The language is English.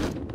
you